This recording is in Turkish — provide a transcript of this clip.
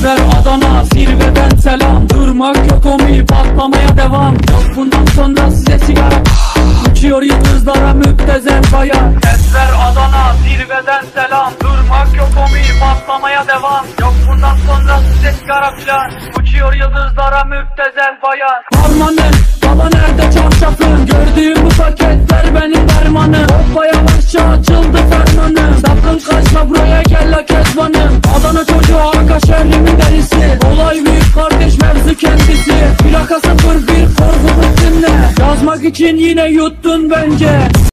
Esmer Adana zirveden selam. Durmak yok omi patlamaya devam. Yok bundan sonra size sigara Uçuyor yıldızlara müptezel bayan Esmer Adana zirveden selam. Durmak yok omi patlamaya devam. Yok bundan sonra size sigara filan. Uçuyor yıldızlara müptezel bayan Harmanın baba nerede çarşafın? Gördüğüm bu paketler benim dermanım. Hoppa buraya gel la kezbanım Adana çocuğu arka şehrimin derisi. Olay büyük kardeş mevzu kendisi. Plaka 01 korku bitimle Yazmak için yine yuttun bence